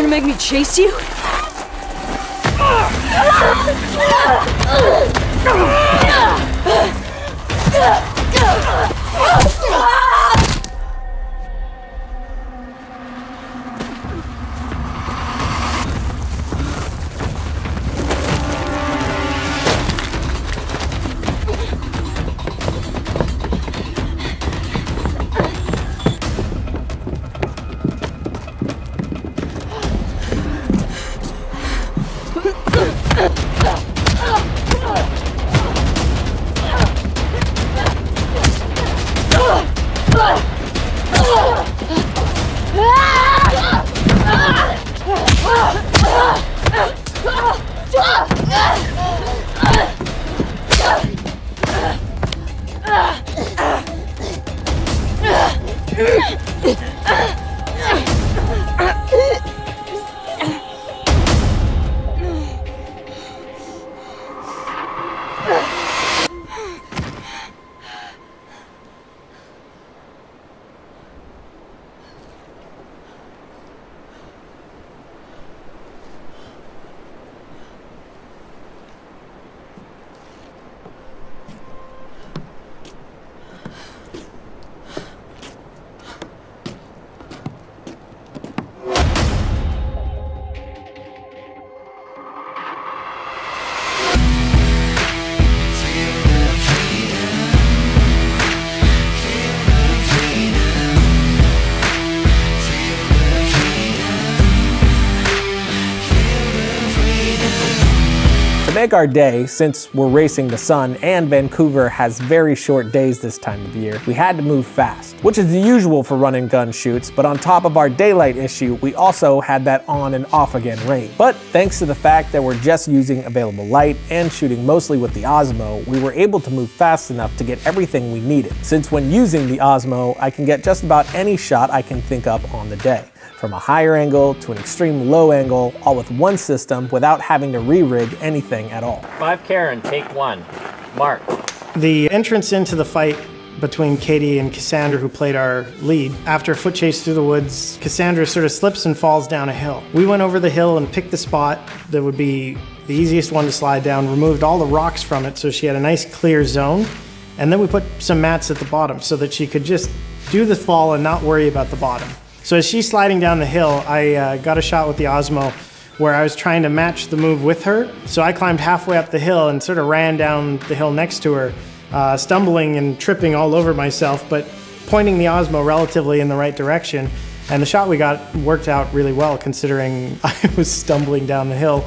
gonna make me chase you? To make our day, since we're racing the sun and Vancouver has very short days this time of year, we had to move fast, which is usual for run and gun shoots, but on top of our daylight issue, we also had that on and off again rain. But thanks to the fact that we're just using available light and shooting mostly with the Osmo, we were able to move fast enough to get everything we needed. Since when using the Osmo, I can get just about any shot I can think up on the day from a higher angle to an extreme low angle, all with one system without having to re-rig anything at all. Five Karen, take one. Mark. The entrance into the fight between Katie and Cassandra, who played our lead, after a foot chase through the woods, Cassandra sort of slips and falls down a hill. We went over the hill and picked the spot that would be the easiest one to slide down, removed all the rocks from it so she had a nice clear zone, and then we put some mats at the bottom so that she could just do the fall and not worry about the bottom. So as she's sliding down the hill, I uh, got a shot with the Osmo where I was trying to match the move with her. So I climbed halfway up the hill and sort of ran down the hill next to her, uh, stumbling and tripping all over myself, but pointing the Osmo relatively in the right direction. And the shot we got worked out really well considering I was stumbling down the hill.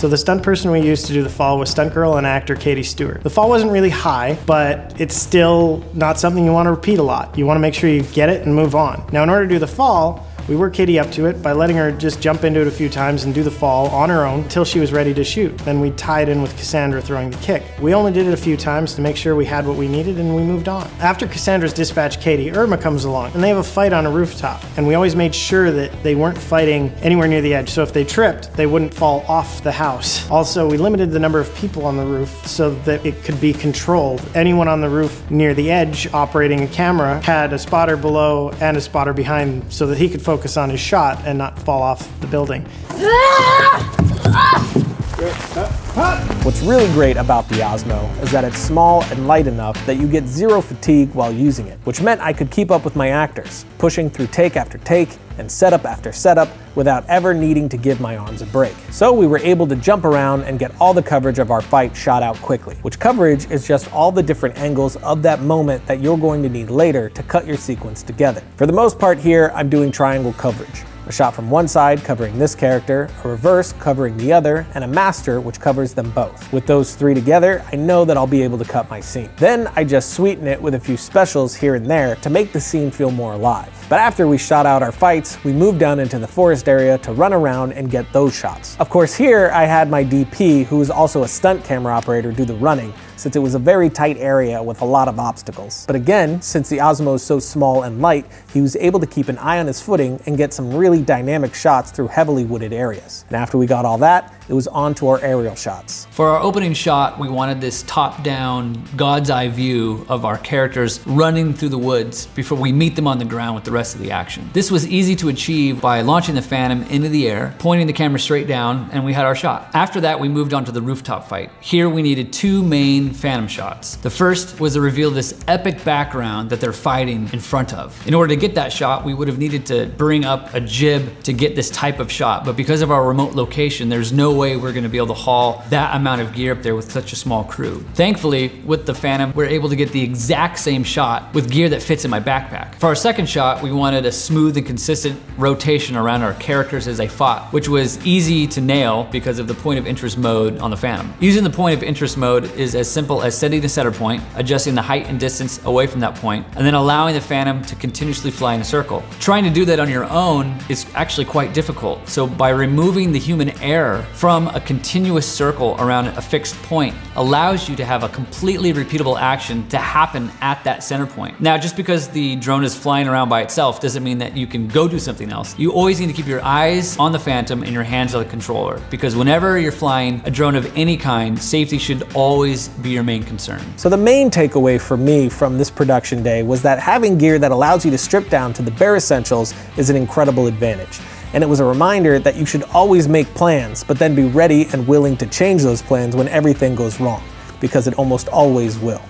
So the stunt person we used to do the fall was stunt girl and actor Katie Stewart. The fall wasn't really high, but it's still not something you want to repeat a lot. You want to make sure you get it and move on. Now in order to do the fall, we worked Katie up to it by letting her just jump into it a few times and do the fall on her own until she was ready to shoot. Then we tied in with Cassandra throwing the kick. We only did it a few times to make sure we had what we needed and we moved on. After Cassandra's dispatch Katie, Irma comes along and they have a fight on a rooftop. And we always made sure that they weren't fighting anywhere near the edge. So if they tripped, they wouldn't fall off the house. Also, we limited the number of people on the roof so that it could be controlled. Anyone on the roof near the edge operating a camera had a spotter below and a spotter behind so that he could focus on his shot and not fall off the building. Ah! Ah! What's really great about the Osmo is that it's small and light enough that you get zero fatigue while using it, which meant I could keep up with my actors, pushing through take after take and setup after setup without ever needing to give my arms a break. So we were able to jump around and get all the coverage of our fight shot out quickly, which coverage is just all the different angles of that moment that you're going to need later to cut your sequence together. For the most part here, I'm doing triangle coverage a shot from one side covering this character, a reverse covering the other, and a master which covers them both. With those three together, I know that I'll be able to cut my scene. Then I just sweeten it with a few specials here and there to make the scene feel more alive. But after we shot out our fights, we moved down into the forest area to run around and get those shots. Of course here I had my DP, who is also a stunt camera operator, do the running, since it was a very tight area with a lot of obstacles. But again, since the Osmo is so small and light, he was able to keep an eye on his footing and get some really dynamic shots through heavily wooded areas. And after we got all that, it was on to our aerial shots. For our opening shot, we wanted this top-down, God's eye view of our characters running through the woods before we meet them on the ground with the rest of the action. This was easy to achieve by launching the Phantom into the air, pointing the camera straight down, and we had our shot. After that, we moved on to the rooftop fight. Here we needed two main Phantom shots. The first was to reveal this epic background that they're fighting in front of. In order to get that shot, we would have needed to bring up a jib to get this type of shot, but because of our remote location, there's no way we're gonna be able to haul that amount of gear up there with such a small crew. Thankfully, with the Phantom, we're able to get the exact same shot with gear that fits in my backpack. For our second shot, we wanted a smooth and consistent rotation around our characters as they fought, which was easy to nail because of the point of interest mode on the Phantom. Using the point of interest mode is as simple as setting the center point, adjusting the height and distance away from that point, and then allowing the Phantom to continuously fly in a circle. Trying to do that on your own is actually quite difficult. So by removing the human error from a continuous circle around a fixed point allows you to have a completely repeatable action to happen at that center point. Now, just because the drone is flying around by itself doesn't mean that you can go do something else. You always need to keep your eyes on the Phantom and your hands on the controller because whenever you're flying a drone of any kind, safety should always be your main concern. So the main takeaway for me from this production day was that having gear that allows you to strip down to the bare essentials is an incredible advantage and it was a reminder that you should always make plans, but then be ready and willing to change those plans when everything goes wrong, because it almost always will.